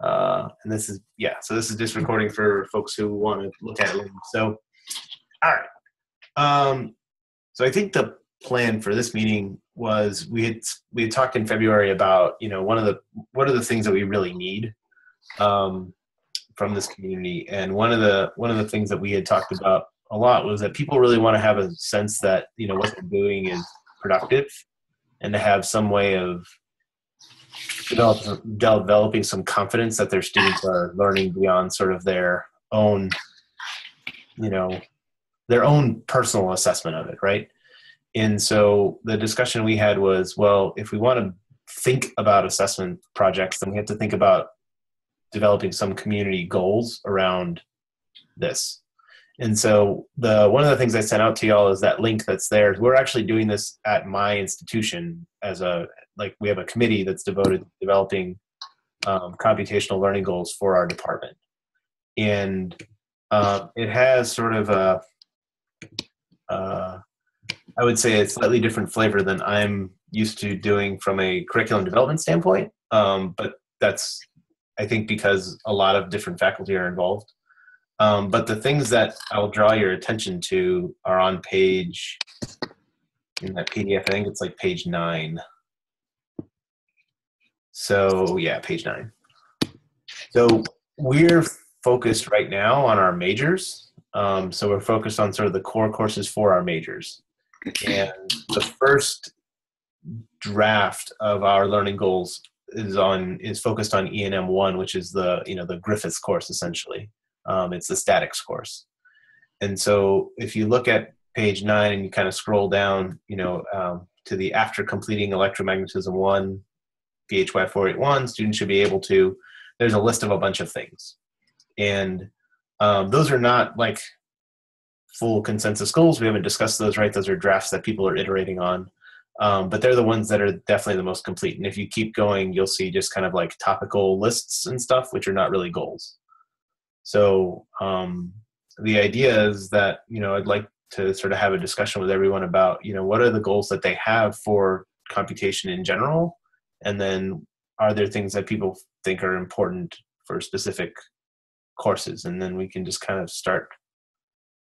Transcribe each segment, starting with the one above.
Uh, and this is yeah, so this is just recording for folks who want to look at it. So, all right. Um, so I think the plan for this meeting was we had we had talked in February about you know one of the what are the things that we really need um, from this community, and one of the one of the things that we had talked about a lot was that people really want to have a sense that you know what they're doing is productive, and to have some way of develop, developing some confidence that their students are learning beyond sort of their own you know their own personal assessment of it right? And so the discussion we had was well if we want to think about assessment projects then we have to think about developing some community goals around this and so the one of the things i sent out to y'all is that link that's there we're actually doing this at my institution as a like we have a committee that's devoted to developing um, computational learning goals for our department and uh, it has sort of a uh, I would say a slightly different flavor than I'm used to doing from a curriculum development standpoint. Um, but that's, I think, because a lot of different faculty are involved. Um, but the things that I'll draw your attention to are on page, in that PDF, I think it's like page nine. So, yeah, page nine. So, we're focused right now on our majors. Um, so, we're focused on sort of the core courses for our majors and the first draft of our learning goals is on is focused on E&M one, which is the you know the Griffiths course essentially. Um, it's the statics course, and so if you look at page nine and you kind of scroll down, you know, um, to the after completing electromagnetism one, PHY four eight one, students should be able to. There's a list of a bunch of things, and um, those are not like full consensus goals. We haven't discussed those, right? Those are drafts that people are iterating on. Um, but they're the ones that are definitely the most complete. And if you keep going, you'll see just kind of like topical lists and stuff, which are not really goals. So um, the idea is that, you know, I'd like to sort of have a discussion with everyone about, you know, what are the goals that they have for computation in general? And then are there things that people think are important for specific courses? And then we can just kind of start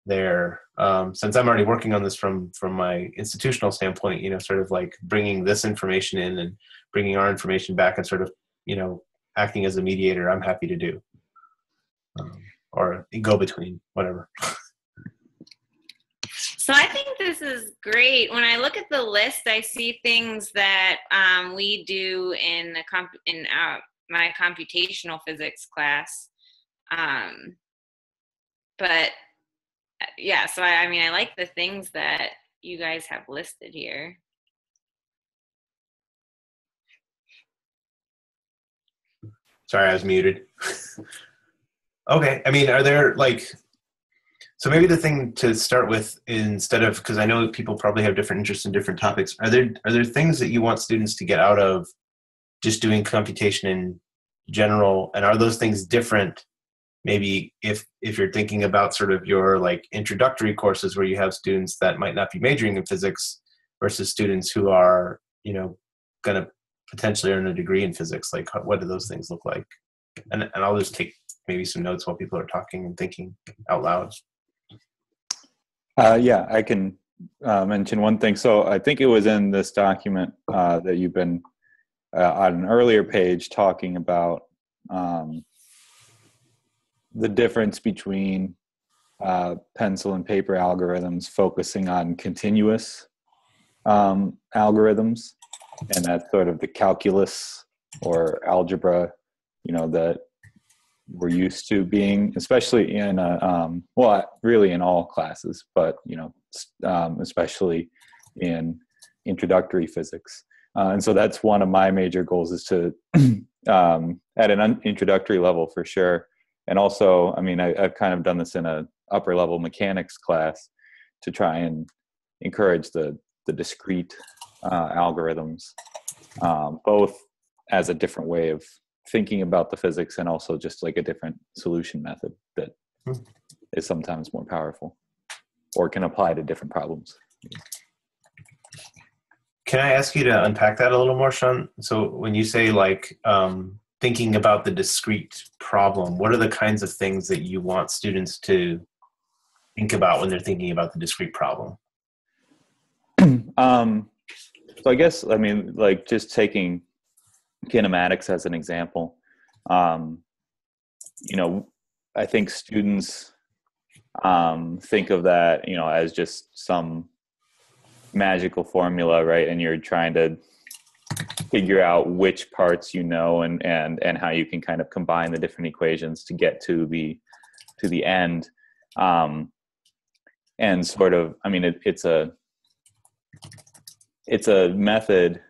there um, since i'm already working on this from from my institutional standpoint you know sort of like bringing this information in and bringing our information back and sort of you know acting as a mediator i'm happy to do um, or go between whatever so i think this is great when i look at the list i see things that um, we do in the comp in uh, my computational physics class um, but yeah, so I, I mean, I like the things that you guys have listed here. Sorry, I was muted. okay, I mean, are there like, so maybe the thing to start with instead of because I know people probably have different interests in different topics. Are there are there things that you want students to get out of just doing computation in general, and are those things different maybe if if you're thinking about sort of your like introductory courses where you have students that might not be majoring in physics versus students who are you know going to potentially earn a degree in physics like what do those things look like and, and i'll just take maybe some notes while people are talking and thinking out loud. Uh, yeah i can uh, mention one thing. So i think it was in this document uh, that you've been uh, on an earlier page talking about um, the difference between uh, pencil and paper algorithms focusing on continuous um, algorithms and that's sort of the calculus or algebra you know that we're used to being especially in a, um, well really in all classes but you know um, especially in introductory physics. Uh, and so that's one of my major goals is to um, at an un- introductory level for sure. And also i mean I, have kind of done this in a upper level mechanics class to try and encourage the the discrete uh, algorithms um, both as a different way of thinking about the physics and also just like a different solution method that hmm. is sometimes more powerful or can apply to different problems can i ask you to unpack that a little more sean so when you say like um, thinking about the discrete problem, what are the kinds of things that you want students to think about when they're thinking about the discrete problem? um, so I guess I mean like just taking kinematics as an example. Um, you know, I think students um, think of that you know as just some magical formula, right? And you're trying to figure out which parts you know and and and how you can kind of combine the different equations to get to the to the end um, and sort of i mean it, it's a it's a method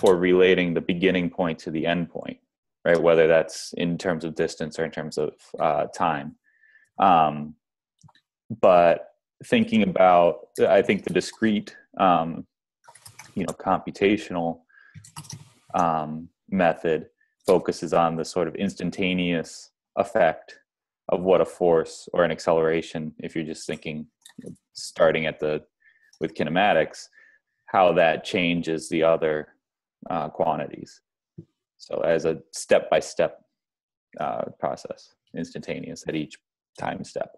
for relating the beginning point to the end point, right? Whether that's in terms of distance or in terms of uh, time. Um, but thinking about, I think the discrete, um, you know, computational um, method focuses on the sort of instantaneous effect of what a force or an acceleration, if you're just thinking starting at the with kinematics, how that changes the other uh, quantities. So as a step-by-step uh, process, instantaneous at each time step.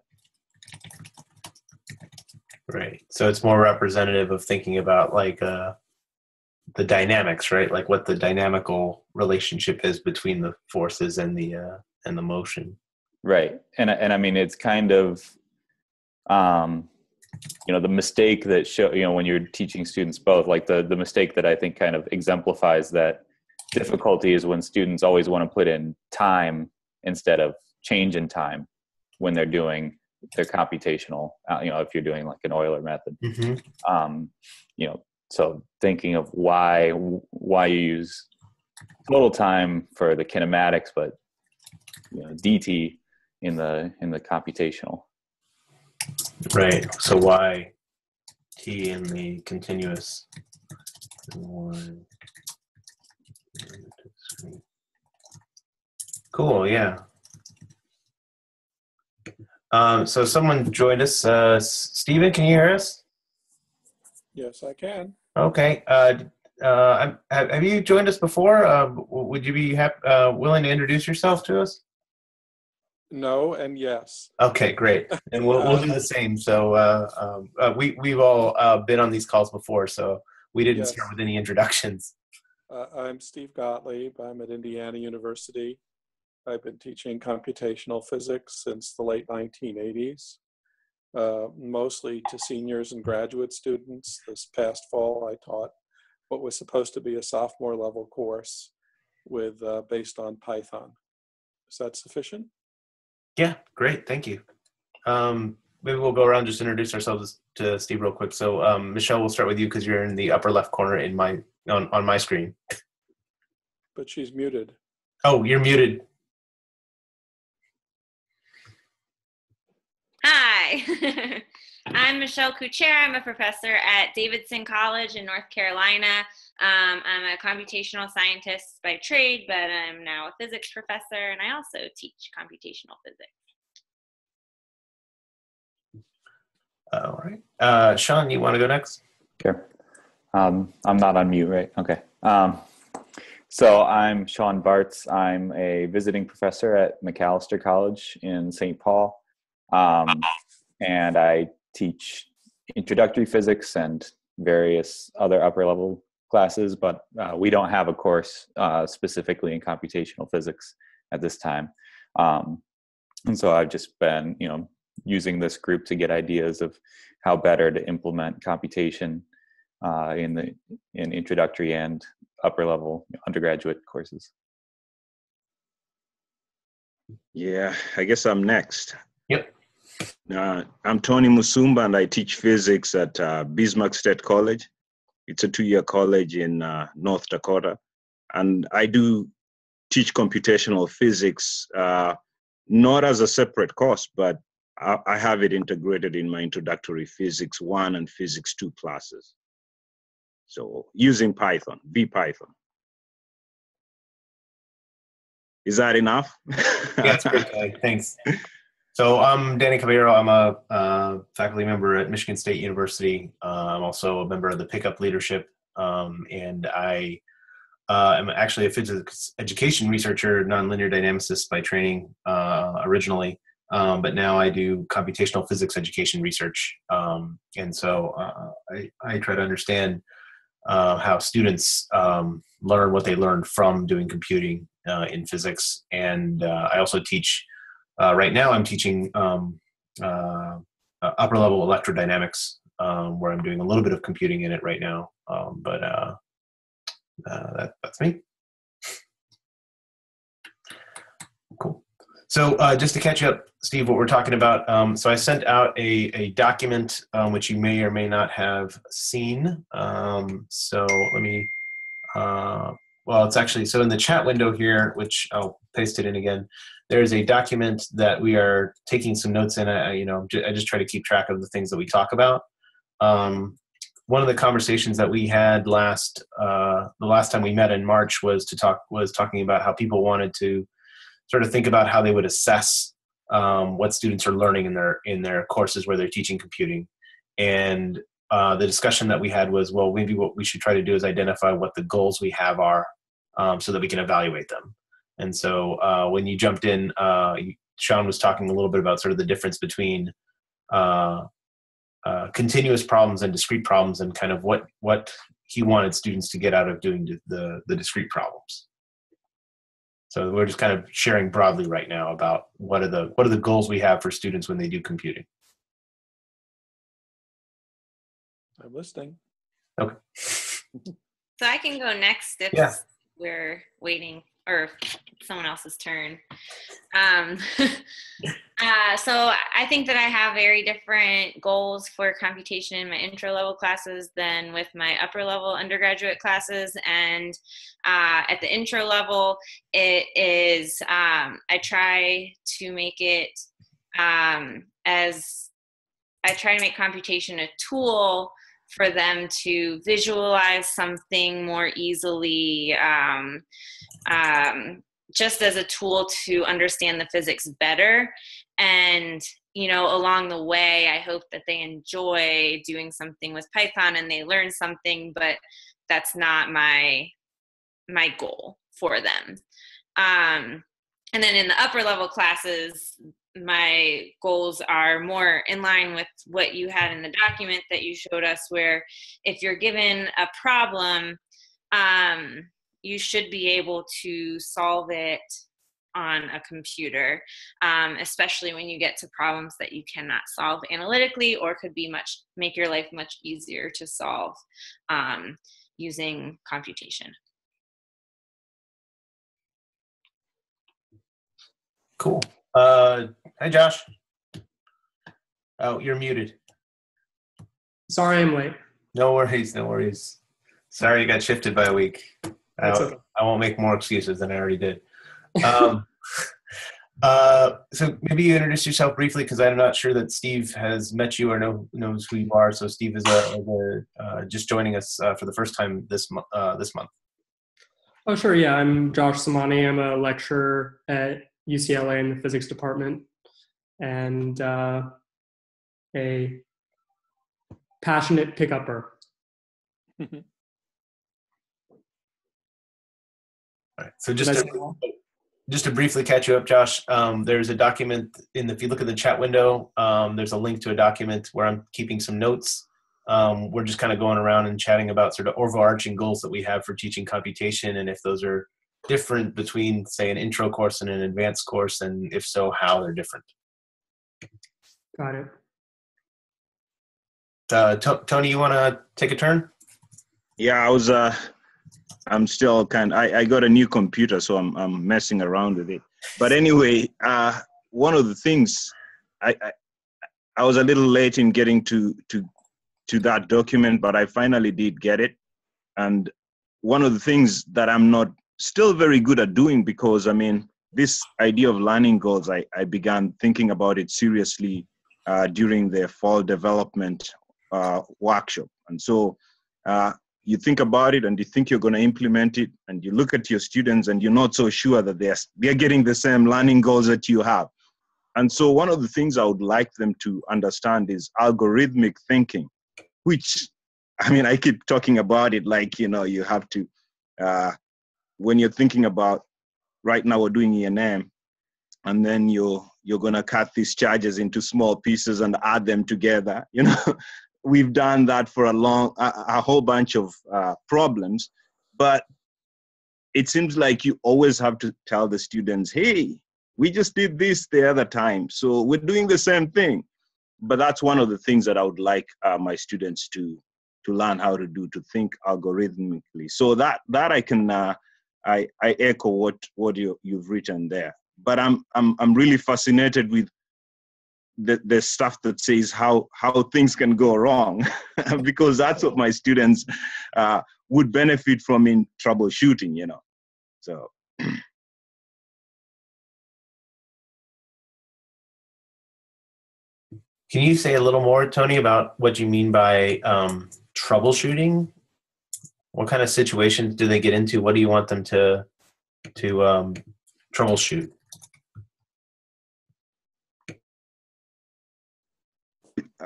Right. So it's more representative of thinking about like uh, the dynamics, right? Like what the dynamical relationship is between the forces and the uh, and the motion. Right. And and I mean it's kind of um, you know the mistake that show you know when you're teaching students both like the the mistake that i think kind of exemplifies that difficulty is when students always want to put in time instead of change in time when they're doing their computational uh, you know if you're doing like an euler method mm-hmm. um, you know so thinking of why why you use total time for the kinematics but you know dt in the in the computational Right. So why t in the continuous one Cool, yeah. Um, so someone joined us. Uh, Stephen, can you hear us? Yes, I can. Okay. Uh, uh, have you joined us before? Uh, would you be hap- uh, willing to introduce yourself to us? No and yes. Okay, great. And we'll we'll do the same. So uh, um, uh, we we've all uh, been on these calls before, so we didn't yes. start with any introductions. Uh, I'm Steve Gottlieb. I'm at Indiana University. I've been teaching computational physics since the late 1980s, uh, mostly to seniors and graduate students. This past fall, I taught what was supposed to be a sophomore level course with uh, based on Python. Is that sufficient? Yeah, great. Thank you. Um, maybe we'll go around just introduce ourselves to Steve real quick. So um, Michelle, we'll start with you because you're in the upper left corner in my on, on my screen. But she's muted. Oh, you're muted. Hi, I'm Michelle Kuchera. I'm a professor at Davidson College in North Carolina. Um, I'm a computational scientist by trade, but I'm now a physics professor, and I also teach computational physics. All right. Uh, Sean, you want to go next? Sure. Um, I'm not on mute, right? Okay. Um, so I'm Sean Bartz. I'm a visiting professor at Macalester College in St. Paul. Um, and I teach introductory physics and various other upper level classes, but uh, we don't have a course uh, specifically in computational physics at this time. Um, and so I've just been, you know, using this group to get ideas of how better to implement computation uh, in the in introductory and upper level undergraduate courses. Yeah, I guess I'm next. Yep. Uh, I'm Tony Musumba, and I teach physics at uh, Bismarck State College. It's a two-year college in uh, North Dakota, and I do teach computational physics uh, not as a separate course, but I, I have it integrated in my introductory physics one and physics two classes. So using Python, VPython. Is that enough? that's great. Thanks. So I'm Danny Caballero. I'm a uh, faculty member at Michigan State University. Uh, I'm also a member of the PICUP Leadership, um, and I uh, I'm actually a physics education researcher, nonlinear dynamicist by training uh, originally, um, but now I do computational physics education research. Um, and so uh, I, I, try to understand uh, how students um, learn what they learn from doing computing in physics. And I also teach, right now, I'm teaching um, upper level electrodynamics, um, where I'm doing a little bit of computing in it right now. Um, but uh, that, that's me. Cool. So uh, just to catch up, Steve, what we're talking about. Um, so I sent out a, a document um, which you may or may not have seen. Um, so let me, uh, well, it's actually, so in the chat window here, which I'll paste it in again, there's a document that we are taking some notes in. I, you know, I just try to keep track of the things that we talk about. Um, one of the conversations that we had last uh, the last time we met in March was to talk was talking about how people wanted to sort of think about how they would assess um, what students are learning in their in their courses where they're teaching computing, and uh, the discussion that we had was well maybe what we should try to do is identify what the goals we have are um, so that we can evaluate them. And so uh, when you jumped in, uh, Sean was talking a little bit about sort of the difference between uh, continuous problems and discrete problems and kind of what what he wanted students to get out of doing the the discrete problems so we're just kind of sharing broadly right now about what are the what are the goals we have for students when they do computing i'm listening okay so i can go next if yeah. we're waiting or if someone else's turn. Um, uh, so I think that I have very different goals for computation in my intro level classes than with my upper level undergraduate classes. And uh, at the intro level, it is um, I try to make it um, as I try to make computation a tool for them to visualize something more easily um, um, just as a tool to understand the physics better. And you know along the way i hope that they enjoy doing something with python and they learn something but that's not my my goal for them. Um, and then in the upper level classes my goals are more in line with what you had in the document that you showed us where if you're given a problem um, you should be able to solve it on a computer, um, especially when you get to problems that you cannot solve analytically or could be much make your life much easier to solve um, using computation. Cool. Uh, hi, Josh. Oh, you're muted. Sorry, I'm late. No worries. No worries. Sorry, you got shifted by a week. I, okay. I won't make more excuses than I already did. Um, uh, so maybe you introduce yourself briefly because I'm not sure that Steve has met you or know, knows who you are. So Steve is uh, uh, just joining us uh, for the first time this month. Uh, this month. Oh sure, yeah. I'm Josh Samani. I'm a lecturer at UCLA in the physics department, and uh, a passionate pickupper. Right. So just to, just to briefly catch you up, Josh, um, there's a document in the, if you look at the chat window, um, there's a link to a document where I'm keeping some notes. Um, we're just kind of going around and chatting about sort of overarching goals that we have for teaching computation and if those are different between, say, an intro course and an advanced course, and if so, how they're different. Got it. Uh, Tony, you want to take a turn? Yeah, I was uh, I'm still kind. I, I got a new computer, so I'm I'm messing around with it. But anyway, uh, one of the things I, I I was a little late in getting to to to that document, but I finally did get it. And one of the things that I'm not still very good at doing because I mean this idea of learning goals, I, I began thinking about it seriously uh, during the fall development uh, workshop. And so uh, you think about it and you think you're going to implement it and you look at your students and you're not so sure that they're, they're getting the same learning goals that you have and so one of the things i would like them to understand is algorithmic thinking which i mean i keep talking about it like you know you have to uh, when you're thinking about right now we're doing E&M, and then you're you're gonna cut these charges into small pieces and add them together. You know, we've done that for a long a, a whole bunch of uh, problems, but it seems like you always have to tell the students, hey, we just did this the other time, so we're doing the same thing. But that's one of the things that I would like uh, my students to to learn how to do to think algorithmically. So that that I can uh, I I echo what what you you've written there. But I'm I'm I'm really fascinated with the the stuff that says how how things can go wrong, because that's what my students uh, would benefit from in troubleshooting. You know, so. Can you say a little more, Tony, about what you mean by um, troubleshooting? What kind of situations do they get into? What do you want them to to um, troubleshoot?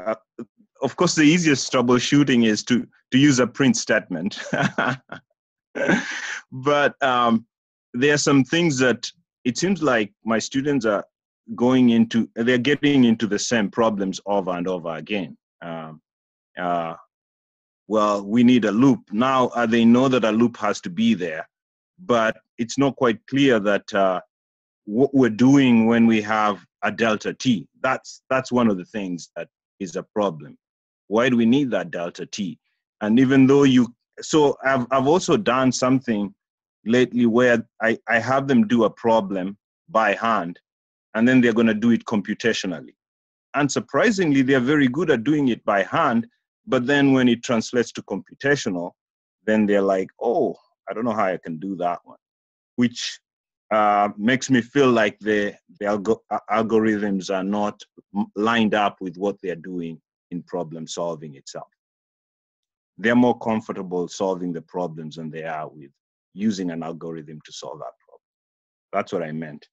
Uh, of course, the easiest troubleshooting is to to use a print statement. but um, there are some things that it seems like my students are going into they're getting into the same problems over and over again. Um, uh, well we need a loop. Now uh, they know that a loop has to be there but it's not quite clear that uh, what we're doing when we have a delta t. That's that's one of the things that is a problem why do we need that delta t and even though you so i've, I've also done something lately where I, I have them do a problem by hand and then they're going to do it computationally. And surprisingly, they're very good at doing it by hand, but then when it translates to computational, then they're like, oh, I don't know how I can do that one, which uh, makes me feel like the, the algo- algorithms are not lined up with what they're doing in problem solving itself. They're more comfortable solving the problems than they are with using an algorithm to solve that problem. That's what I meant.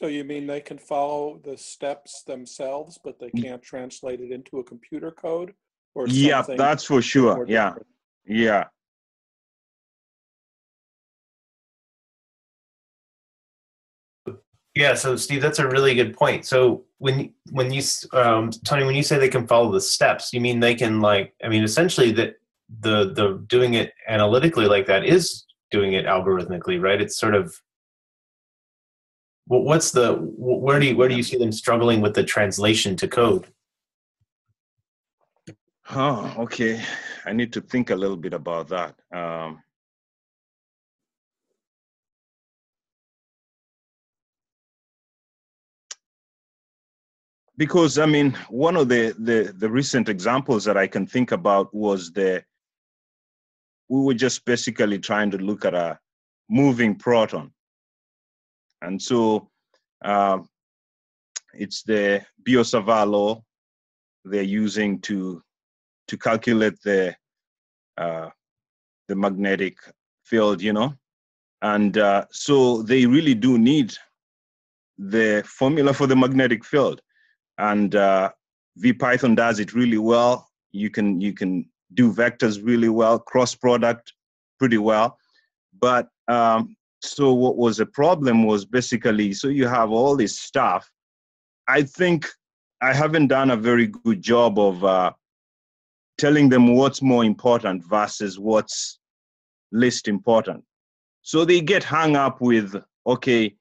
So you mean they can follow the steps themselves, but they can't translate it into a computer code? Or yeah, that's for sure. Yeah, different? yeah. Yeah, so Steve, that's a really good point. So when when you um, Tony, when you say they can follow the steps, you mean they can like? I mean, essentially that the the doing it analytically like that is doing it algorithmically, right? It's sort of wh- what's the where do you where do you see them struggling with the translation to code? Oh, okay. I need to think a little bit about that. Um, because I mean, one of the, the the recent examples that I can think about was the we were just basically trying to look at a moving proton, and so um, it's the Biot-Savart law they're using to to calculate the uh, the magnetic field, you know, and uh, so they really do need the formula for the magnetic field, and uh, VPython does it really well. You can you can do vectors really well, cross product pretty well, but um, so what was a problem was basically so you have all this stuff. I think I haven't done a very good job of uh, telling them what's more important versus what's least important. So they get hung up with, okay,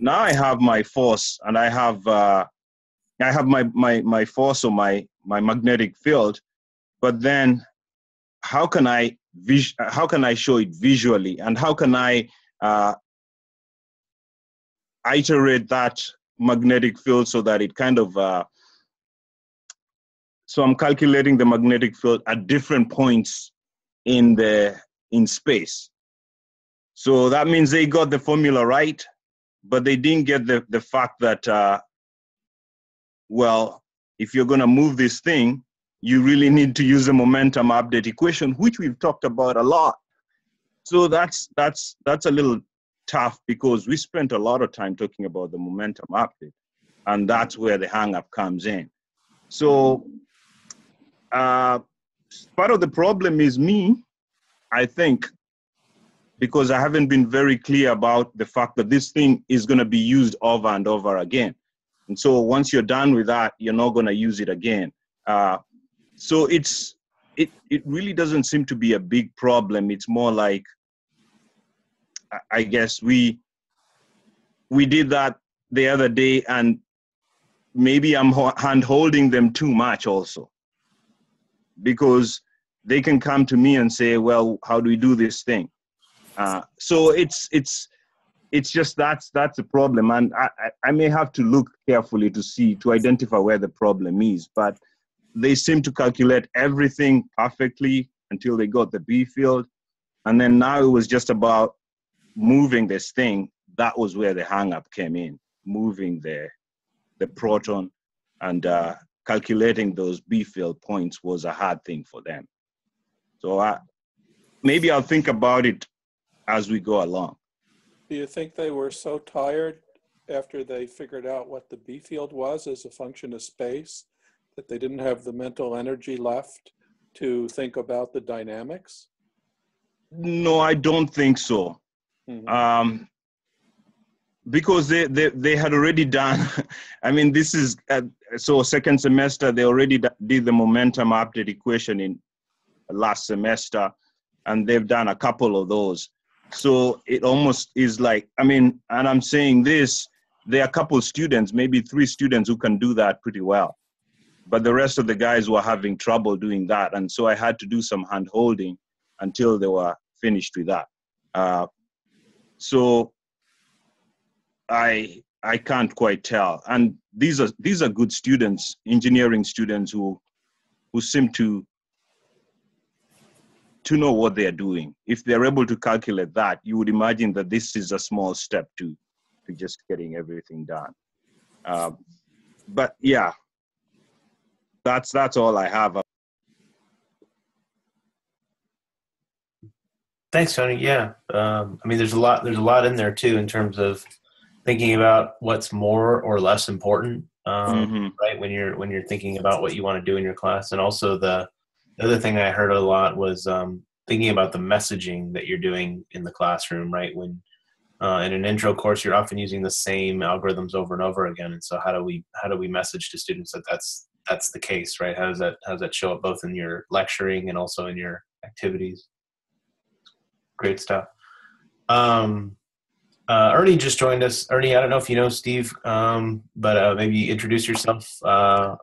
now I have my force and I have uh, I have my, my my force or my my magnetic field, but then how can I vis- how can I show it visually? And how can I uh, iterate that magnetic field so that it kind of uh, so i'm calculating the magnetic field at different points in the in space. So that means they got the formula right but they didn't get the, the fact that uh, well if you're going to move this thing you really need to use a momentum update equation which we've talked about a lot so that's that's that's a little tough because we spent a lot of time talking about the momentum update and that's where the hang up comes in so uh, part of the problem is me i think because I haven't been very clear about the fact that this thing is going to be used over and over again. And so once you're done with that, you're not going to use it again. Uh, so it's it it really doesn't seem to be a big problem. It's more like I guess we we did that the other day, and maybe I'm hand holding them too much also because they can come to me and say, "Well, how do we do this thing?" Uh, so it's it's it's just that's that's a problem, and I, I may have to look carefully to see to identify where the problem is. But they seem to calculate everything perfectly until they got the B field, and then now it was just about moving this thing. That was where the hangup came in, moving the the proton and uh, calculating those B field points was a hard thing for them. So I, maybe I'll think about it as we go along. Do you think they were so tired after they figured out what the B field was as a function of space that they didn't have the mental energy left to think about the dynamics? No, I don't think so. Mm-hmm. Um, because they, they, they had already done, I mean, this is, uh, so second semester, they already did the momentum update equation in last semester, and they've done a couple of those. So it almost is like, I mean, and I'm saying this, there are a couple students, maybe three students who can do that pretty well. But the rest of the guys were having trouble doing that. And so I had to do some hand holding until they were finished with that. Uh, so I I can't quite tell. And these are these are good students, engineering students who who seem to to know what they're doing. If they're able to calculate that, you would imagine that this is a small step to, to just getting everything done. Um, but yeah, that's that's all I have. Thanks, Tony. Yeah, um, I mean, there's a lot. There's a lot in there too in terms of thinking about what's more or less important, um, mm-hmm. right? When you're when you're thinking about what you want to do in your class, and also the the other thing I heard a lot was um, thinking about the messaging that you're doing in the classroom, right? When uh, in an intro course, you're often using the same algorithms over and over again, and so how do we how do we message to students that that's that's the case, right? How does that how does that show up both in your lecturing and also in your activities? Great stuff. Um, uh, Ernie just joined us. Ernie, I don't know if you know Steve, um, but uh, maybe introduce yourself uh,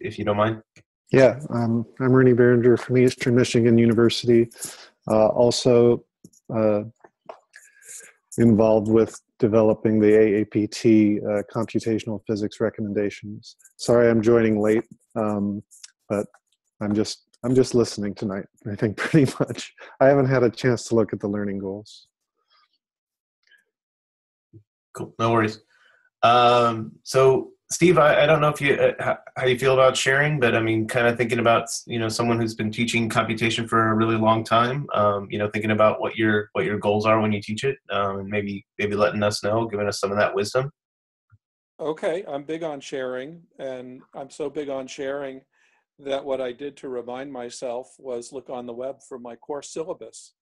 if you don't mind. Yeah, um, I'm Ernie Behringer from Eastern Michigan University. Uh, also uh, involved with developing the AAPT uh, computational physics recommendations. Sorry, I'm joining late, um, but I'm just I'm just listening tonight. I think pretty much. I haven't had a chance to look at the learning goals. Cool, no worries. Um, so Steve, I, I, don't know if you uh, how you feel about sharing, but I mean, kind of thinking about you know someone who's been teaching computation for a really long time. Um, you know, thinking about what your what your goals are when you teach it, um, and maybe maybe letting us know, giving us some of that wisdom. Okay, I'm big on sharing, and I'm so big on sharing that what I did to remind myself was look on the web for my course syllabus.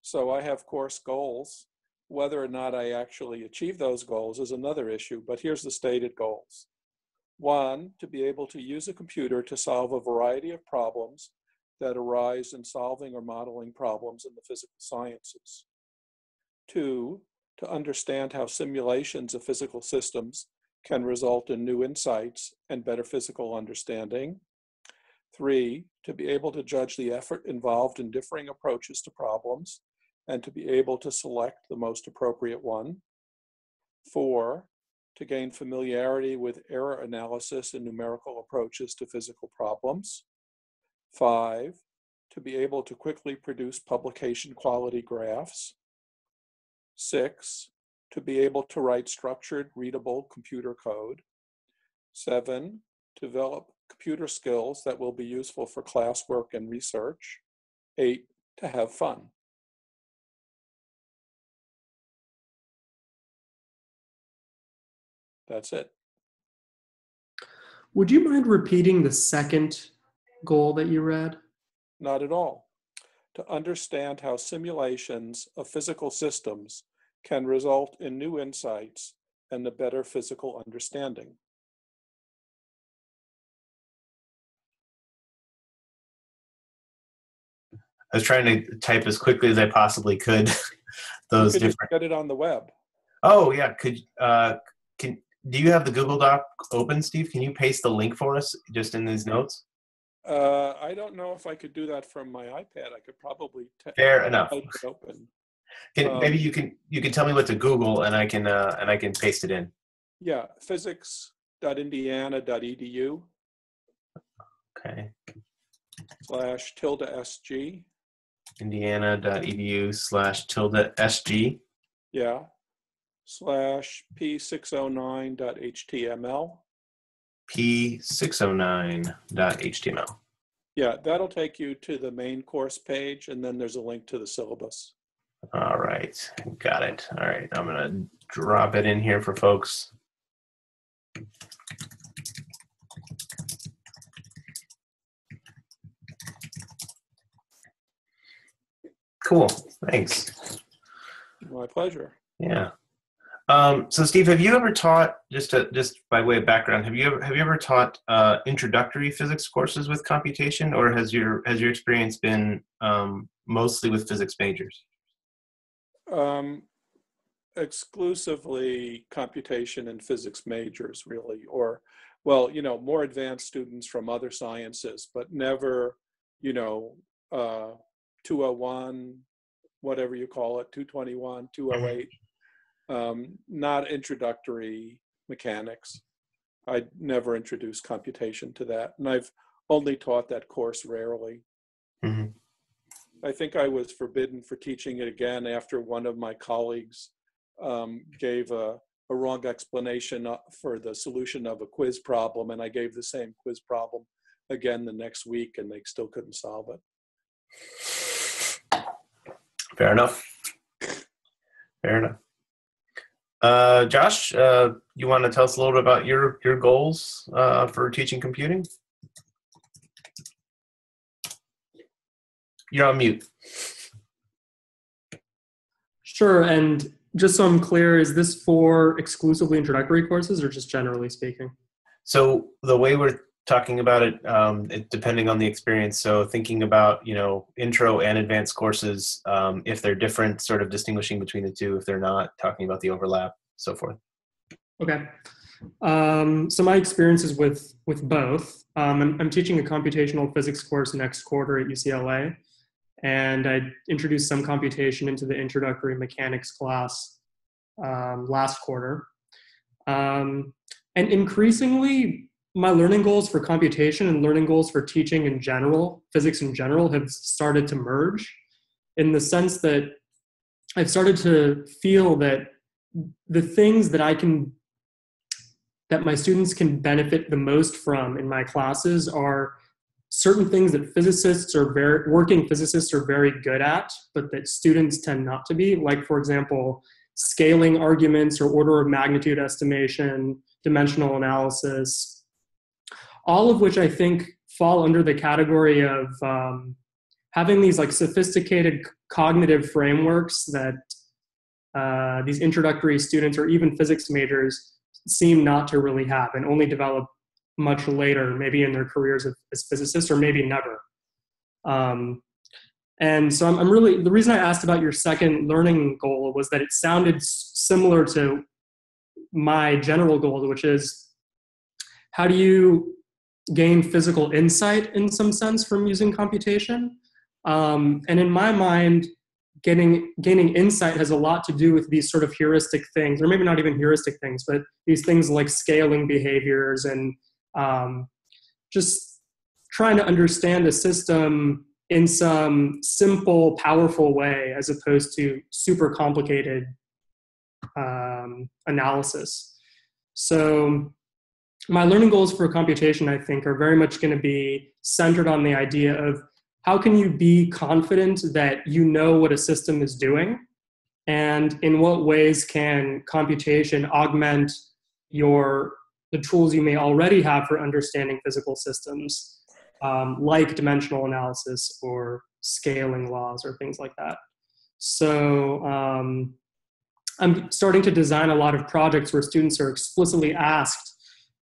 So I have course goals. Whether or not I actually achieve those goals is another issue, but here's the stated goals. One, to be able to use a computer to solve a variety of problems that arise in solving or modeling problems in the physical sciences. Two, to understand how simulations of physical systems can result in new insights and better physical understanding. Three, to be able to judge the effort involved in differing approaches to problems and to be able to select the most appropriate one. Four, to gain familiarity with error analysis and numerical approaches to physical problems. Five, to be able to quickly produce publication quality graphs. Six, to be able to write structured, readable computer code. Seven, develop computer skills that will be useful for classwork and research. Eight, to have fun. That's it. Would you mind repeating the second goal that you read? Not at all. to understand how simulations of physical systems can result in new insights and a better physical understanding. I was trying to type as quickly as I possibly could. Those you can just different. get it on the web. Oh yeah, could uh, can do you have the Google Doc open, Steve? Can you paste the link for us just in these notes? Uh, I don't know if I could do that from my iPad. I could probably Fair enough. open. Can, Um, maybe you can you can tell me what to Google and I can uh, and I can paste it in. Yeah, physics.indiana.edu Okay, slash tilde SG. indiana.edu slash tilde sg. Yeah. Slash p609.html. p609.html. Yeah, that'll take you to the main course page, and then there's a link to the syllabus. All right, got it. All right, I'm gonna drop it in here for folks. Cool. Thanks. My pleasure. Yeah. Um, so, Steve, have you ever taught just to, just by way of background? Have you ever have you ever taught uh, introductory physics courses with computation, or has your has your experience been um, mostly with physics majors? Um, exclusively computation and physics majors, really, or, well, you know, more advanced students from other sciences, but never, you know, uh, 201, whatever you call it, 221, 208, um, not introductory mechanics. I never introduced computation to that, and I've only taught that course rarely. Mhm. I think I was forbidden for teaching it again after one of my colleagues um, gave a, a wrong explanation uh, for the solution of a quiz problem, and I gave the same quiz problem again the next week, and they still couldn't solve it. Fair enough. Fair enough. Uh, Josh, uh, you want to tell us a little bit about your your goals uh, for teaching computing? You're on mute. Sure. And just so I'm clear, is this for exclusively introductory courses or just generally speaking? So the way we're talking about it, um, it depending on the experience. So thinking about you know intro and advanced courses, um, if they're different, sort of distinguishing between the two. If they're not, talking about the overlap, so forth. Okay. Um, so my experience is with with both. Um, I'm, I'm teaching a computational physics course next quarter at UCLA, and I introduced some computation into the introductory mechanics class um, last quarter. Um, and increasingly, my learning goals for computation and learning goals for teaching in general, physics in general, have started to merge in the sense that I've started to feel that the things that I can that my students can benefit the most from in my classes are certain things that physicists are very working physicists are very good at but that students tend not to be. Like for example scaling arguments or order of magnitude estimation dimensional analysis all of which i think fall under the category of um, having these like sophisticated cognitive frameworks that uh, these introductory students or even physics majors seem not to really have and only develop much later, maybe in their careers as, physicists or maybe never. Um, and so I'm, I'm, really, the reason I asked about your second learning goal was that it sounded similar to my general goal, which is how do you gain physical insight in some sense from using computation? Um, and in my mind, getting gaining insight has a lot to do with these sort of heuristic things or maybe not even heuristic things but these things like scaling behaviors and um, just trying to understand a system in some simple powerful way as opposed to super complicated um, analysis so my learning goals for computation i think are very much going to be centered on the idea of how can you be confident that you know what a system is doing and in what ways can computation augment your the tools you may already have for understanding physical systems um, like dimensional analysis or scaling laws or things like that. So um, I'm starting to design a lot of projects where students are explicitly asked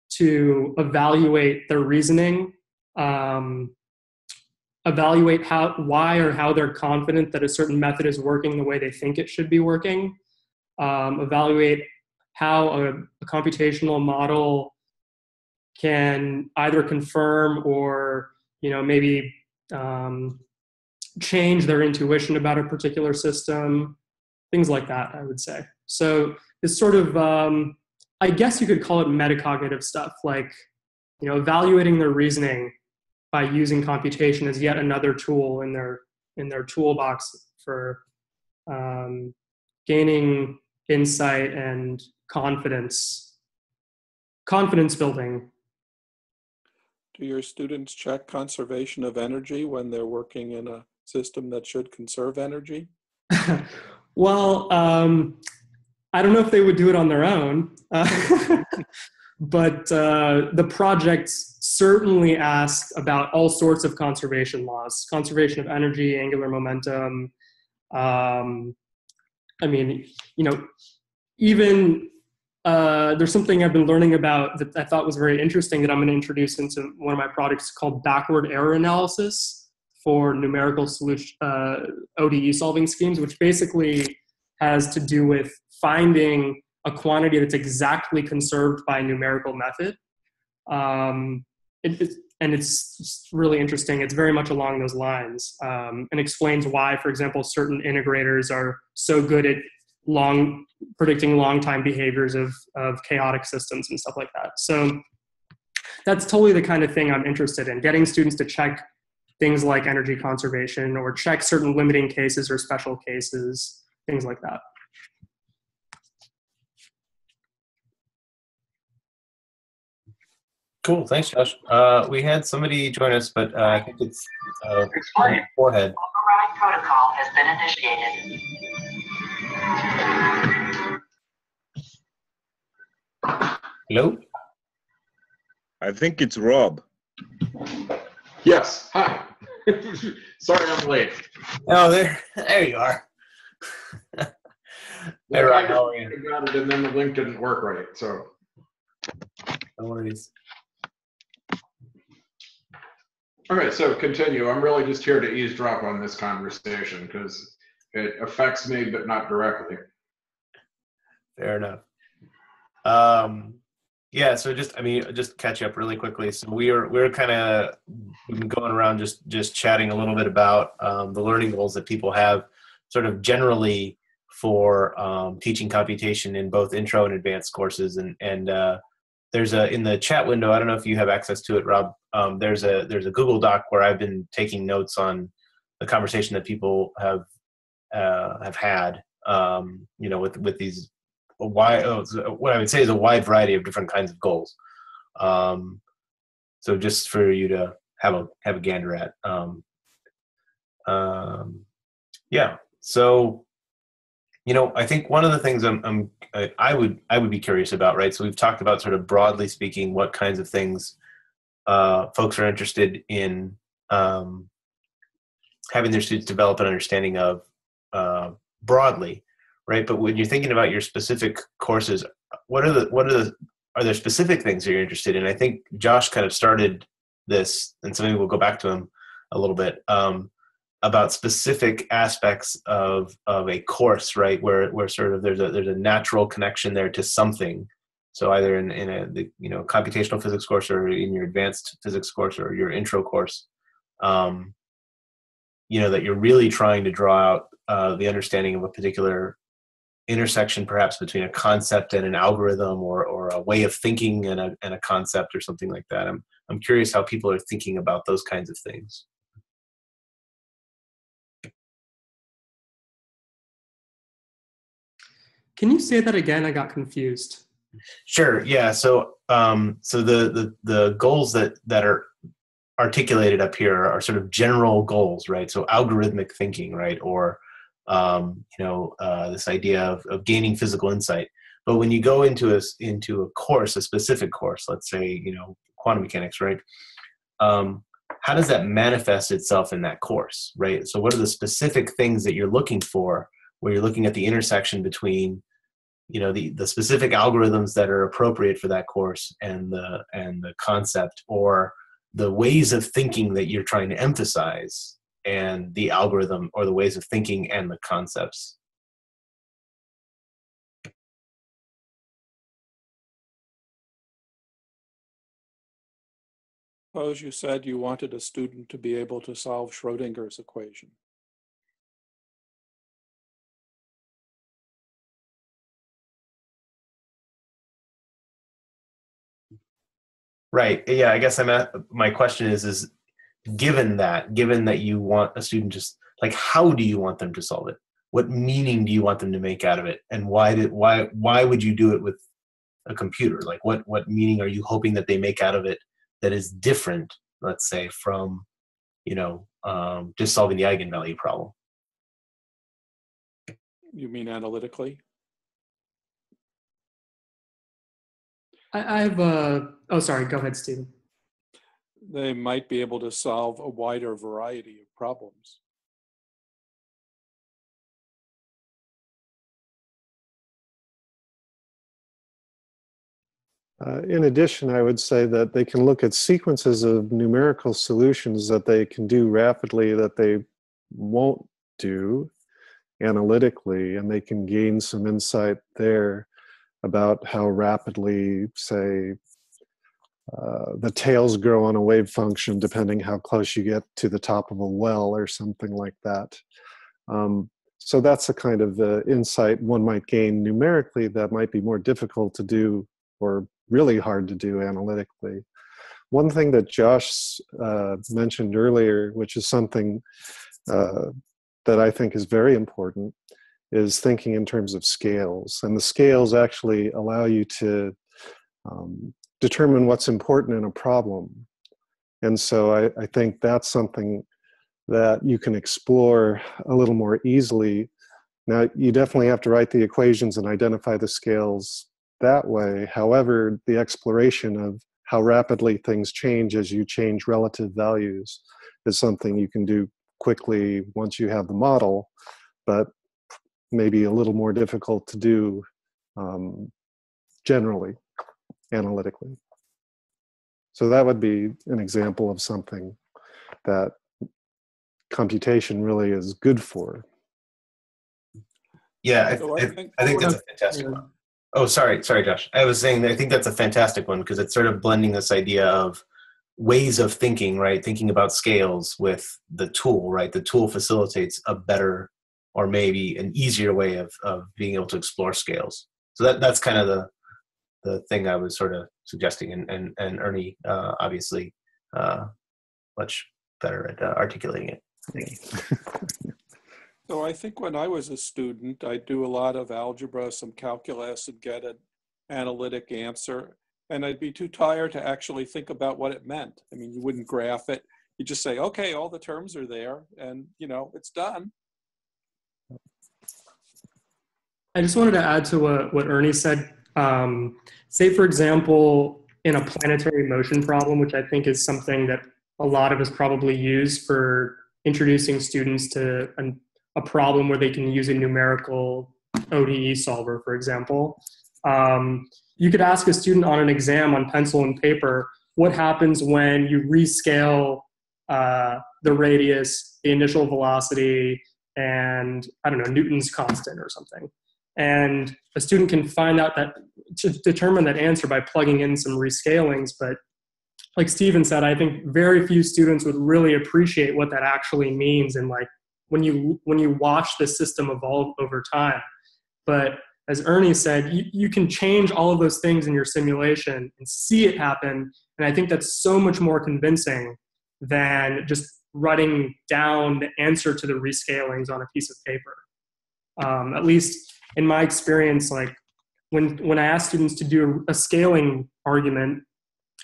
to evaluate their reasoning, um, evaluate how, why or how they're confident that a certain method is working the way they think it should be working, um, evaluate how a, a computational model can either confirm or you know maybe um, change their intuition about a particular system things like that i would say. So it's sort of um, i guess you could call it metacognitive stuff like you know evaluating their reasoning by using computation as yet another tool in their in their toolbox for um, gaining insight and confidence confidence building Do your students check conservation of energy when they're working in a system that should conserve energy? well, um, I don't know if they would do it on their own, uh, but uh, the project certainly asked about all sorts of conservation laws conservation of energy, angular momentum. Um, I mean, you know, even uh, there's something I've been learning about that I thought was very interesting that I'm going to introduce into one of my products called backward error analysis for numerical solution uh, ODE solving schemes, which basically has to do with finding a quantity that's exactly conserved by a numerical method. Um, it, it, and it's really interesting. It's very much along those lines um, and explains why, for example, certain integrators are so good at long predicting long time behaviors of, of chaotic systems and stuff like that. So that's totally the kind of thing I'm interested in, getting students to check things like energy conservation or check certain limiting cases or special cases, things like that. Cool, thanks, Josh. Uh, we had somebody join us, but uh, I think it's uh, forehead. Override protocol has been initiated. Hello. I think it's Rob. Yes. Hi. Sorry, I'm late. Oh, there, there you are. Hey, Rob, how are you? I got it, and then the link didn't work right. So, No worries. okay, so continue. I'm really just here to eavesdrop on this conversation because it affects me, but not directly. Fair enough. Um, yeah, so just I mean, just catch up really quickly. So we are we're kind of going around just just chatting a little bit about um, the learning goals that people have, sort of generally for um, teaching computation in both intro and advanced courses. And and uh, there's a in the chat window. I don't know if you have access to it, Rob. Um, there's a there's a Google Doc where I've been taking notes on the conversation that people have uh, have had. Um, you know, with with these wide, oh, what I would say is a wide variety of different kinds of goals. Um, so just for you to have a have a gander at. Um, um, yeah. So, you know, I think one of the things I'm, I'm I, I would I would be curious about, right? So we've talked about sort of broadly speaking, what kinds of things uh, folks are interested in um, having their students develop an understanding of uh, broadly right? But when you're thinking about your specific courses, what are the what are the are there specific things that you're interested in? I think Josh kind of started this, and so maybe we'll go back to him a little bit um, about specific aspects of of a course, right? Where where sort of there's a there's a natural connection there to something. So either in in a the, you know computational physics course or in your advanced physics course or your intro course, um, you know that you're really trying to draw out uh, the understanding of a particular intersection perhaps between a concept and an algorithm or, or a way of thinking and a, and a concept or something like that. I'm, I'm curious how people are thinking about those kinds of things. Can you say that again? I got confused. Sure. Yeah. So, um, so the, the, the goals that, that are articulated up here are sort of general goals, right? So algorithmic thinking, right? Or, um, you know, uh, this idea of, of gaining physical insight. But when you go into a into a course, a specific course, let's say you know quantum mechanics, right? Um, how does that manifest itself in that course, right? So, what are the specific things that you're looking for where you're looking at the intersection between you know the the specific algorithms that are appropriate for that course and the and the concept or the ways of thinking that you're trying to emphasize and the algorithm or the ways of thinking and the concepts Suppose you said you wanted a student to be able to solve Schrodinger's equation. Right. Yeah. I guess I'm at my question is is given that given that you want a student just like how do you want them to solve it? What meaning do you want them to make out of it? And why did why why would you do it with a computer? Like what what meaning are you hoping that they make out of it that is different, let's say, from you know um, just solving the eigenvalue problem? You mean analytically? I, I have a. Oh, sorry. Go ahead, Stephen. They might be able to solve a wider variety of problems. Uh, in addition, I would say that they can look at sequences of numerical solutions that they can do rapidly that they won't do analytically, and they can gain some insight there about how rapidly, say, uh, the tails grow on a wave function depending how close you get to the top of a well or something like that. Um, so that's a kind of uh, insight one might gain numerically that might be more difficult to do or really hard to do analytically. One thing that Josh uh, mentioned earlier, which is something uh, that I think is very important, is thinking in terms of scales. And the scales actually allow you to um, determine what's important in a problem. And so I, I think that's something that you can explore a little more easily. Now, you definitely have to write the equations and identify the scales that way. However, the exploration of how rapidly things change as you change relative values is something you can do quickly once you have the model, but maybe a little more difficult to do um, generally, analytically. So that would be an example of something that computation really is good for. Yeah, I, I, think, I think that's a fantastic one. Oh, sorry, sorry, Josh. I was saying that I think that's a fantastic one because it's sort of blending this idea of ways of thinking, right? Thinking about scales with the tool, right? The tool facilitates a better or maybe an easier way of, of being able to explore scales. So that that's kind of the the thing I was sort of suggesting, and and, and Ernie uh, obviously uh, much better at uh, articulating it. So I think when I was a student, I'd do a lot of algebra, some calculus, and get an analytic answer. And I'd be too tired to actually think about what it meant. I mean, you wouldn't graph it. You just say, okay, all the terms are there, and you know, it's done. I just wanted to add to what, what Ernie said. Um, say, for example, in a planetary motion problem, which I think is something that a lot of us probably use for introducing students to an a problem where they can use a numerical ODE solver, for example. Um, you could ask a student on an exam on pencil and paper what happens when you rescale uh, the radius, the initial velocity, and I don't know, Newton's constant or something. And a student can find out that to determine that answer by plugging in some rescalings. But like Stephen said, I think very few students would really appreciate what that actually means and like when you when you watch the system evolve over time but as ernie said you, you can change all of those things in your simulation and see it happen and i think that's so much more convincing than just writing down the answer to the rescalings on a piece of paper um, at least in my experience like when when i ask students to do a, scaling argument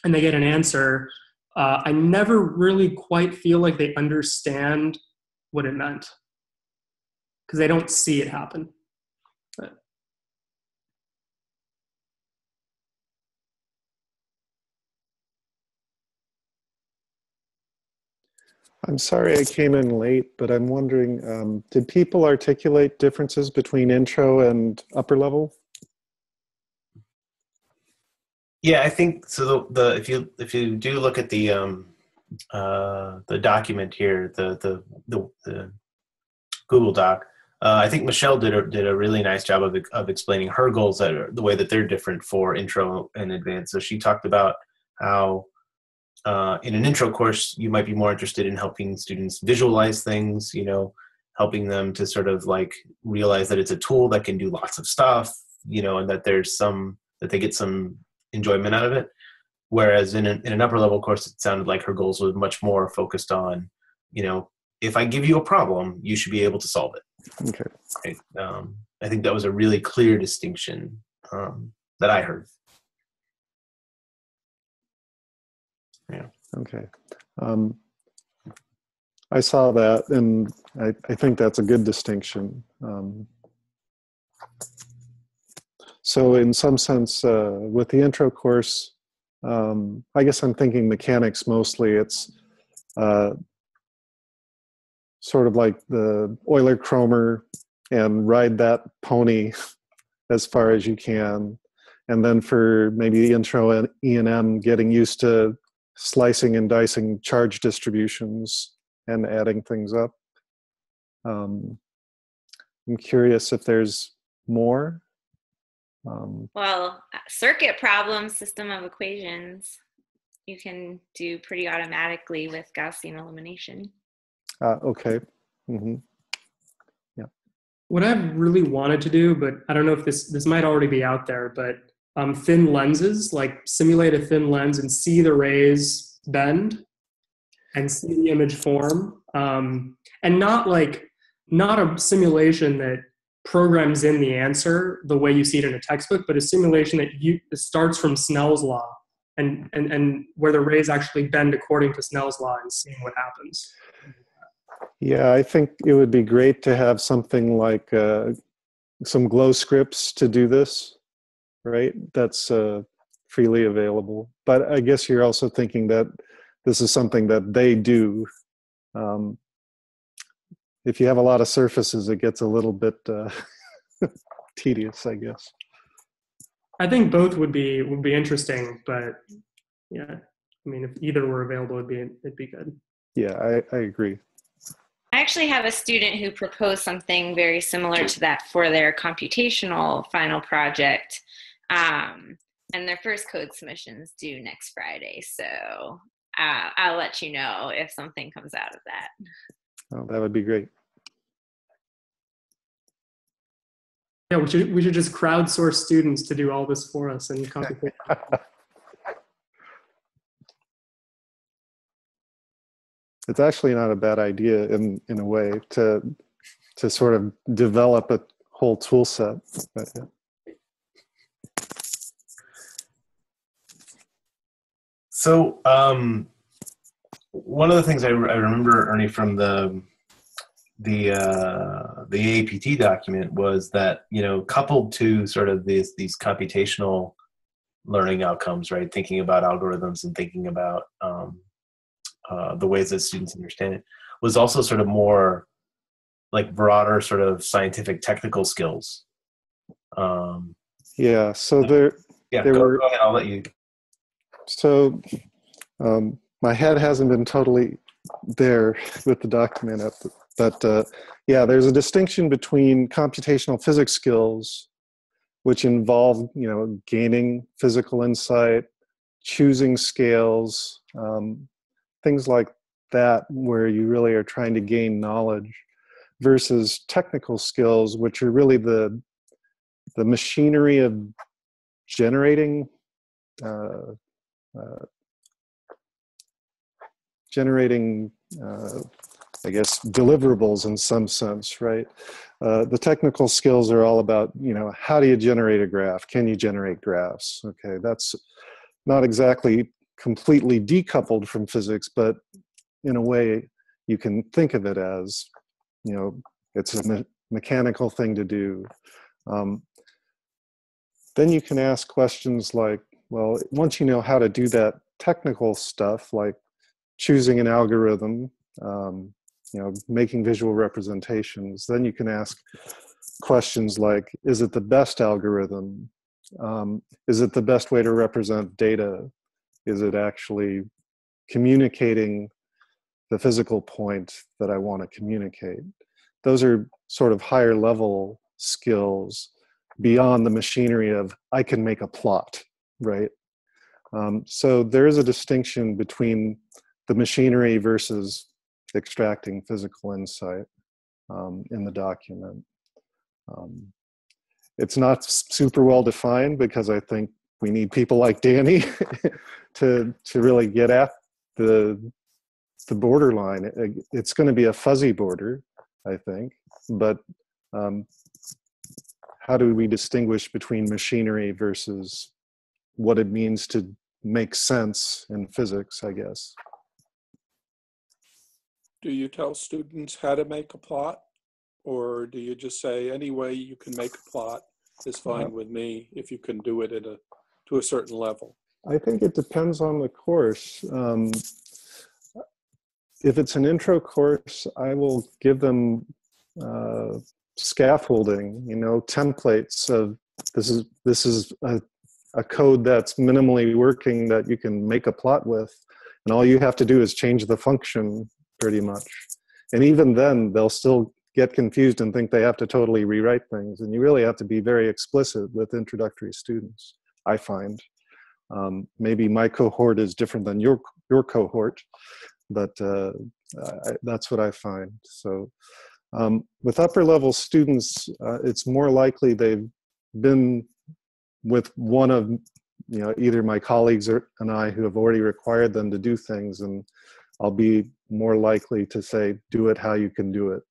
and they get an answer uh, i never really quite feel like they understand what it meant because they don't see it happen. I'm sorry I came in late, but I'm wondering, um, did people articulate differences between intro and upper level? Yeah, I think so. The, the if you if you do look at the um, uh, the document here, the the the, the Google Doc, uh, I think Michelle did a did a really nice job of of explaining her goals that are the way that they're different for intro and advanced. So she talked about how uh, in an intro course you might be more interested in helping students visualize things, you know, helping them to sort of like realize that it's a tool that can do lots of stuff, you know, and that there's some that they get some enjoyment out of it. Whereas in an, in an upper level course, it sounded like her goals were much more focused on, you know, if I give you a problem, you should be able to solve it. Okay. Right? Um, I think that was a really clear distinction um, that I heard. Yeah. Okay. Um, I saw that, and I, I think that's a good distinction. Um, so, in some sense, uh, with the intro course, um, I guess I'm thinking mechanics mostly. It's uh, sort of like the Euler Cromer and ride that pony as far as you can. And then for maybe the intro and E and M, getting used to slicing and dicing charge distributions and adding things up. Um, I'm curious if there's more. Um, Well, circuit problems, system of equations, you can do pretty automatically with Gaussian elimination. uh, okay. hmm What I've really wanted to do, but I don't know if this this might already be out there, but um, thin lenses, like simulate a thin lens and see the rays bend and see the image form, um, and not like not a simulation that programs in the answer the way you see it in a textbook, but a simulation that you starts from Snell's law and and and where the rays actually bend according to Snell's law and seeing what happens. Yeah, I think it would be great to have something like uh, some GlowScripts to do this, right? That's uh, freely available. But I guess you're also thinking that this is something that they do. Um, if you have a lot of surfaces, it gets a little bit uh, tedious, I guess. I think both would be would be interesting, but yeah, I mean, if either were available, it'd be it'd be good. Yeah, I, I agree. I actually have a student who proposed something very similar to that for their computational final project. Um, and their first code submissions due next Friday. So uh, I'll let you know if something comes out of that. Oh, that would be great. Yeah, we should we should just crowdsource students to do all this for us and computation. it's actually not a bad idea in in a way to to sort of develop a whole tool set. But, yeah. So um, one of the things I, I remember, Ernie, from the the uh, the AAPT document was that you know coupled to sort of these these computational learning outcomes, right? Thinking about algorithms and thinking about um, uh, the ways that students understand it was also sort of more like broader sort of scientific technical skills. Um, yeah. So there. yeah, There go, were- go ahead. I'll let you. So um, my head hasn't been totally there with the document, up, but uh, yeah, there's a distinction between computational physics skills, which involve you know gaining physical insight, choosing scales, um, things like that, where you really are trying to gain knowledge, versus technical skills, which are really the the machinery of generating. Uh, uh, generating, uh, I guess, deliverables in some sense, right? Uh, the technical skills are all about, you know, how do you generate a graph? Can you generate graphs? Okay, that's not exactly completely decoupled from physics, but in a way, you can think of it as, you know, it's a me- mechanical thing to do. Um, then you can ask questions like, well, once you know how to do that technical stuff, like choosing an algorithm, um, you know, making visual representations. Then you can ask questions like, is it the best algorithm? Um, is it the best way to represent data? Is it actually communicating the physical point that I want to communicate? Those are sort of higher level skills beyond the machinery of I can make a plot, right? Um, so there is a distinction between the machinery versus extracting physical insight um, in the document. Um, it's not super well defined because I think we need people like Danny to to really get at the the borderline. It, it's going to be a fuzzy border, I think, but um, how do we distinguish between machinery versus what it means to make sense in physics? I guess. Do you tell students how to make a plot? Or do you just say, any way you can make a plot is fine with me if you can do it at a, to a certain level? I think it depends on the course. Um, if it's an intro course, I will give them uh, scaffolding, you know, templates of this is this is a, a code that's minimally working that you can make a plot with, and all you have to do is change the function pretty much. And even then, they'll still get confused and think they have to totally rewrite things. And you really have to be very explicit with introductory students, I find. Um, maybe my cohort is different than your, your cohort, but uh, I, that's what I find. So um, with upper level students, uh, it's more likely they've been with one of you know either my colleagues or, and I who have already required them to do things and I'll be more likely to say, do it how you can do it.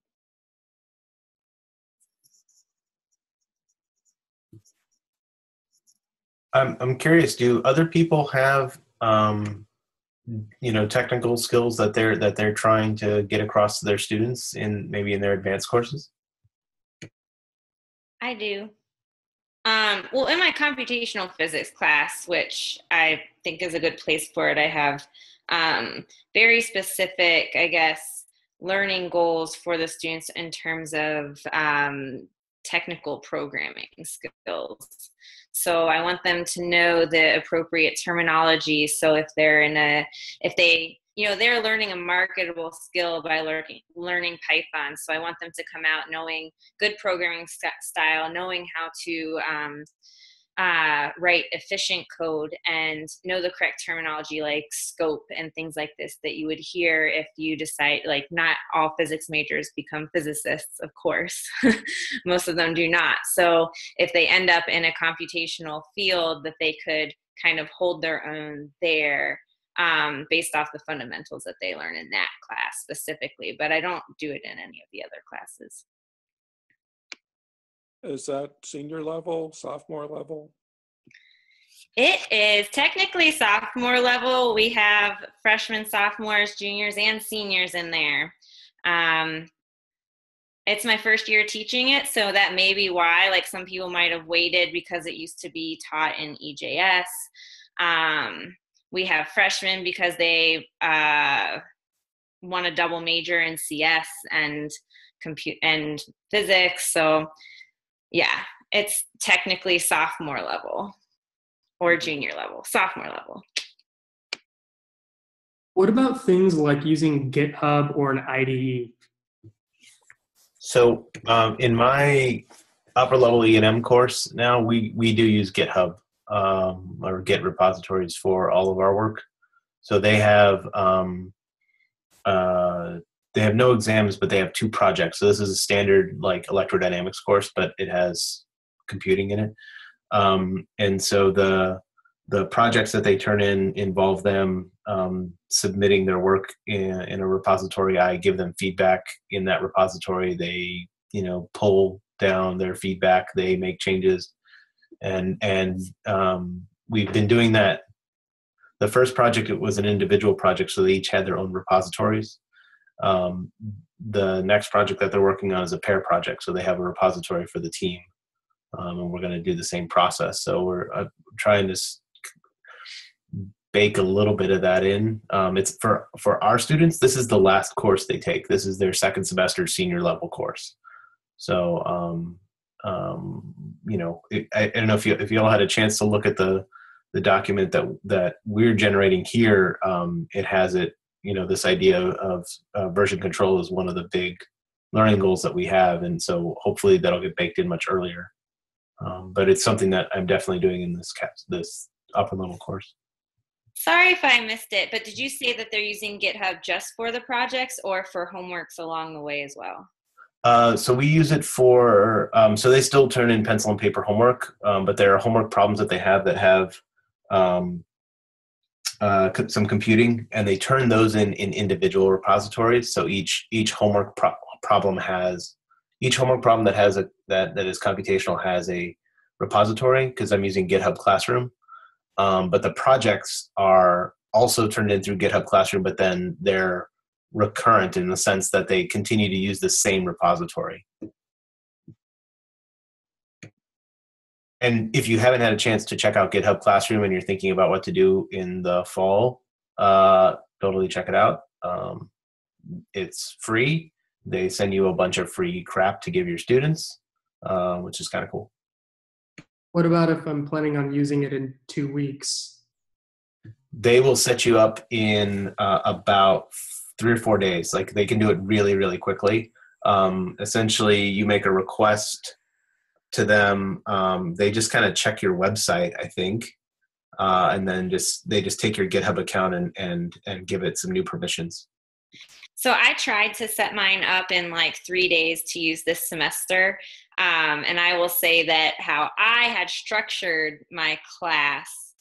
I'm I'm curious. Do other people have um, you know technical skills that they're that they're trying to get across to their students in maybe in their advanced courses? I do. Um, well, in my computational physics class, which I think is a good place for it, I have um, very specific, I guess, learning goals for the students in terms of um, technical programming skills. So I want them to know the appropriate terminology. So if they're in a, if they, you know, they're learning a marketable skill by learning learning Python. So I want them to come out knowing good programming st- style, knowing how to um, uh, write efficient code and know the correct terminology like scope and things like this that you would hear if you decide like not all physics majors become physicists of course most of them do not so if they end up in a computational field that they could kind of hold their own there um, based off the fundamentals that they learn in that class specifically but i don't do it in any of the other classes is that senior level, sophomore level? It is technically sophomore level. We have freshmen, sophomores, juniors, and seniors in there. Um, it's my first year teaching it, so that may be why. Like some people might have waited because it used to be taught in EJS. Um, we have freshmen because they uh, want a double major in CS and compute and physics. So yeah, it's technically sophomore level or mm-hmm. junior level, sophomore level. What about things like using GitHub or an IDE? So um, in my upper level E&M course now, we, we do use GitHub um, or Git repositories for all of our work. So they have um, uh, they have no exams, but they have two projects. So this is a standard like electrodynamics course, but it has computing in it. Um, and so the the projects that they turn in involve them um, submitting their work in, in a repository. I give them feedback in that repository. They you know pull down their feedback. They make changes, and and um, we've been doing that. The first project it was an individual project, so they each had their own repositories um, the next project that they're working on is a pair project, so they have a repository for the team, um, and we're going to do the same process. So we're uh, trying to bake a little bit of that in. Um, it's for for our students. This is the last course they take. This is their second semester senior level course. So um, um, you know, it, I, I don't know if you if you all had a chance to look at the the document that that we're generating here. Um, it has it. You know, this idea of uh, version control is one of the big learning goals that we have, and so hopefully that'll get baked in much earlier. Um, but it's something that I'm definitely doing in this cap this upper level course. Sorry if I missed it, but did you say that they're using GitHub just for the projects or for homeworks along the way as well? Uh, so we use it for um, so they still turn in pencil and paper homework, um, but there are homework problems that they have that have um, uh, some computing, and they turn those in in individual repositories. So each each homework pro- problem has each homework problem that has a that that is computational has a repository because I'm using GitHub Classroom. Um, but the projects are also turned in through GitHub Classroom, but then they're recurrent in the sense that they continue to use the same repository. And if you haven't had a chance to check out GitHub Classroom and you're thinking about what to do in the fall, uh, totally check it out. Um, it's free. They send you a bunch of free crap to give your students, uh, which is kind of cool. What about if I'm planning on using it in two weeks? They will set you up in uh, about three or four days. Like they can do it really, really quickly. Um, essentially, you make a request to them. Um, they just kind of check your website, I think, uh, and then just they just take your GitHub account and and and give it some new permissions. So I tried to set mine up in like three days to use this semester. Um, and I will say that how I had structured my class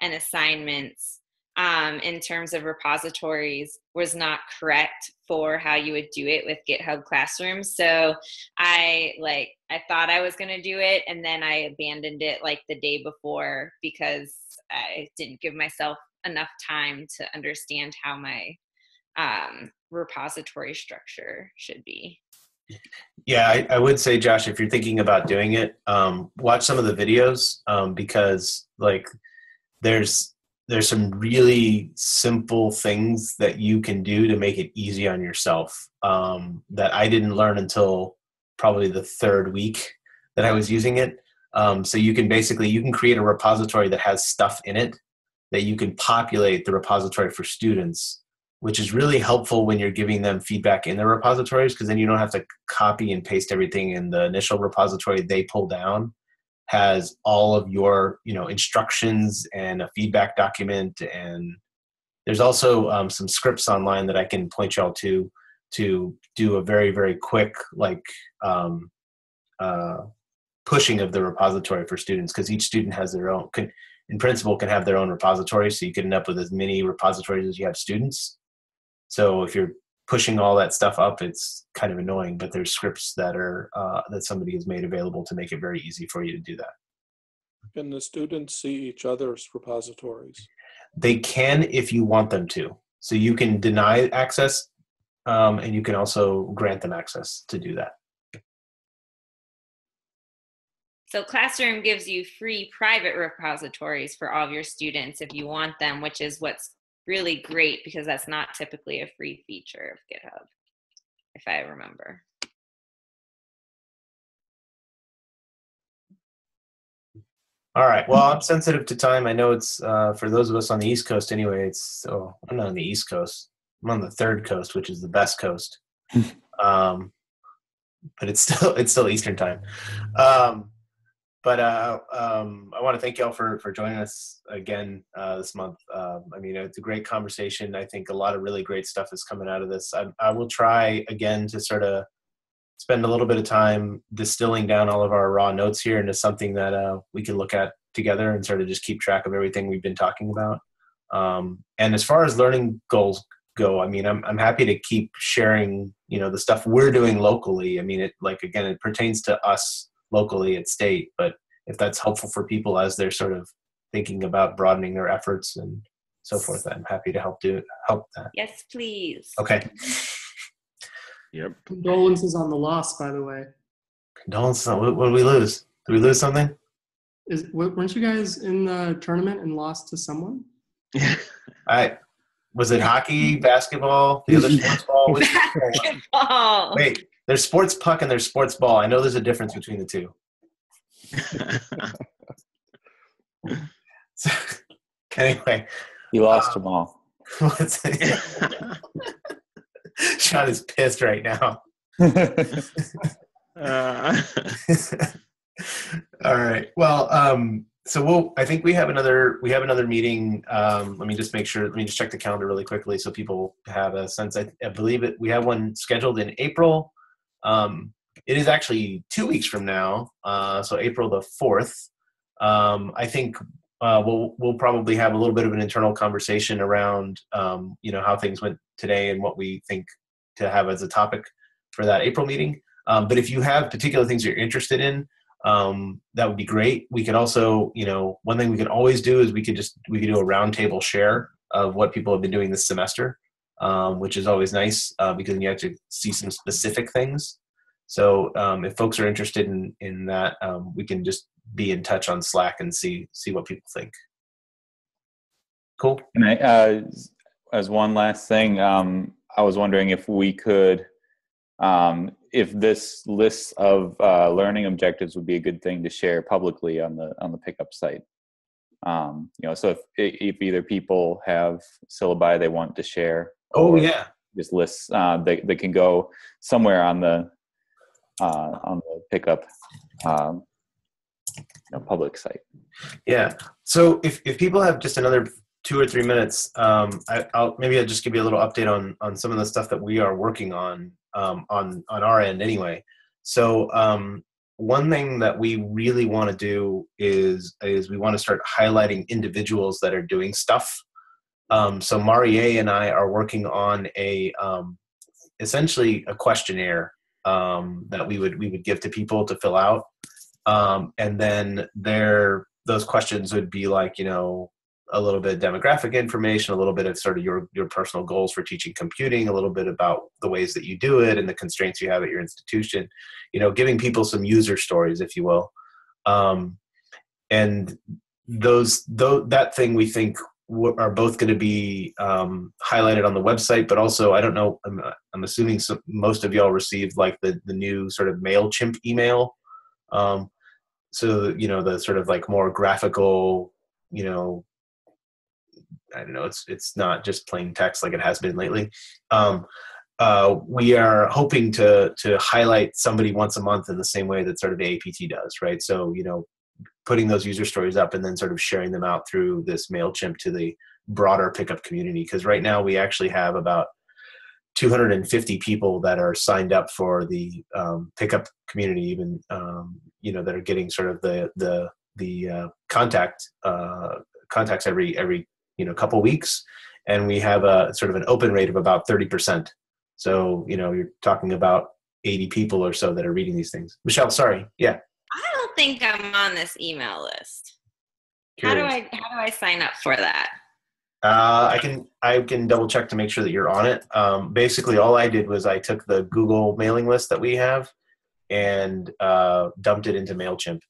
and assignments um, in terms of repositories was not correct for how you would do it with GitHub Classroom. So I like I thought I was going to do it, and then I abandoned it like the day before because I didn't give myself enough time to understand how my um, repository structure should be. Yeah, I, I, would say, Josh, if you're thinking about doing it, um, watch some of the videos um, because, like, there's there's some really simple things that you can do to make it easy on yourself um, that I didn't learn until probably the third week that I was using it. Um, so you can basically you can create a repository that has stuff in it that you can populate the repository for students which is really helpful when you're giving them feedback in the repositories because then you don't have to copy and paste everything in the initial repository they pull down has all of your you know instructions and a feedback document. And there's also um, some scripts online that i can point y'all to to do a very very quick like um, uh, pushing of the repository for students because each student has their own can, in principle can have their own repository so you can end up with as many repositories as you have students. So if you're pushing all that stuff up, it's kind of annoying. But there's scripts that are uh, that somebody has made available to make it very easy for you to do that. Can the students see each other's repositories? They can if you want them to. So you can deny access, um, and you can also grant them access to do that. So Classroom gives you free private repositories for all of your students if you want them, which is what's really great because that's not typically a free feature of GitHub, if I remember. All right. Well, I'm sensitive to time. I know it's uh, for those of us on the East Coast anyway. It's oh, I'm not on the East Coast. I'm on the third coast, which is the best coast. um, but it's still it's still Eastern time. Um, but uh, um, I want to thank y'all for for joining us again uh, this month. Um, I mean, it's a great conversation. I think a lot of really great stuff is coming out of this. I, I will try again to sort of spend a little bit of time distilling down all of our raw notes here into something that uh, we can look at together and sort of just keep track of everything we've been talking about. Um, and as far as learning goals go, I mean, I'm I'm happy to keep sharing, you know, the stuff we're doing locally. I mean, it like again, it pertains to us locally at state. But if that's helpful for people as they're sort of thinking about broadening their efforts and so forth, I'm happy to help do help that. Yes, please. Okay. Yep. Condolences on the loss, by the way. Condolences. What, what did we lose? Did we lose something? Is weren't you guys in the tournament and lost to someone? All right. Was it hockey, basketball, the other sports ball? Basketball. Wait, there's sports puck and there's sports ball. I know there's a difference between the two. So, anyway, You lost them all. what's Sean is pissed right now. Uh, All right. Well, um, so we'll. I think we have another. We have another meeting. Um, let me just make sure. Let me just check the calendar really quickly so people have a sense. I, I believe it. We have one scheduled in April. Um, it is actually two weeks from now. Uh, so April the fourth. Um, I think uh, we'll we'll probably have a little bit of an internal conversation around um, you know how things went today and what we think to have as a topic for that April meeting. Um, but if you have particular things you're interested in, um, that would be great. We could also, you know, one thing we could always do is we could just we could do a roundtable share of what people have been doing this semester, um, which is always nice uh, because you have to see some specific things. So um, if folks are interested in in that, um, we can just be in touch on Slack and see see what people think. Cool. And I, uh, as one last thing, um, I was wondering if we could, um, if this list of uh, learning objectives would be a good thing to share publicly on the on the PICUP site. Um, you know, so if if either people have syllabi they want to share, Oh yeah. just lists uh, that that can go somewhere on the uh, on the PICUP um, you know, public site. Yeah. So if, if people have just another two or three minutes, um, I, I'll maybe I'll just give you a little update on on some of the stuff that we are working on um, on on our end anyway. So um, one thing that we really want to do is is we want to start highlighting individuals that are doing stuff. Um, so Marie and I are working on a um, essentially a questionnaire um, that we would we would give to people to fill out. Um, and then there those questions would be like you know a little bit of demographic information a little bit of sort of your your personal goals for teaching computing a little bit about the ways that you do it and the constraints you have at your institution you know giving people some user stories if you will. Um, and those though that thing we think are both going to be um, highlighted on the website but also i don't know i'm, I'm assuming some, most of y'all received like the the new sort of mailchimp email. Um, so you know the sort of like more graphical you know i don't know it's it's not just plain text like it has been lately. Um, uh, we are hoping to to highlight somebody once a month in the same way that sort of AAPT does right? So you know putting those user stories up and then sort of sharing them out through this mailchimp to the broader PICUP community. Because right now we actually have about 250 people that are signed up for the um, PICUP community even um, you know that are getting sort of the the the uh, contact uh, contacts every every you know couple weeks. And we have a sort of an open rate of about 30% so you know you're talking about 80 people or so that are reading these things. Michelle sorry. Yeah don't think I'm on this email list. How do I how do I sign up for that? Uh, I can I can double check to make sure that you're on it. Um, basically, all I did was I took the Google mailing list that we have and uh, dumped it into Mailchimp.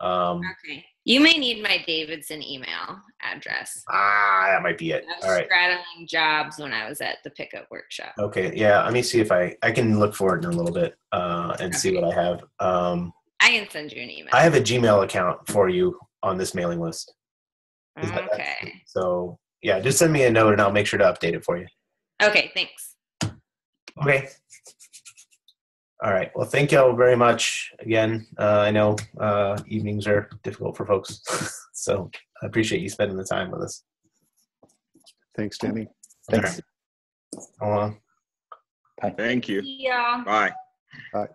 Um, Okay. You may need my Davidson email address. ah, that might be it. I was All right. straddling jobs when I was at the PICUP workshop. Okay. Yeah. Let me see if I I can look for it in a little bit uh, and see what I have. Um, I can send you an email. I have a Gmail account for you on this mailing list. Is that- okay. So yeah, just send me a note and I'll make sure to update it for you. Okay, thanks. Okay. All right. Well, thank y'all very much again. Uh, I know uh, evenings are difficult for folks, so I appreciate you spending the time with us. Thanks, Danny. Thanks. Hold on. Thank you. Yeah. Bye. Bye.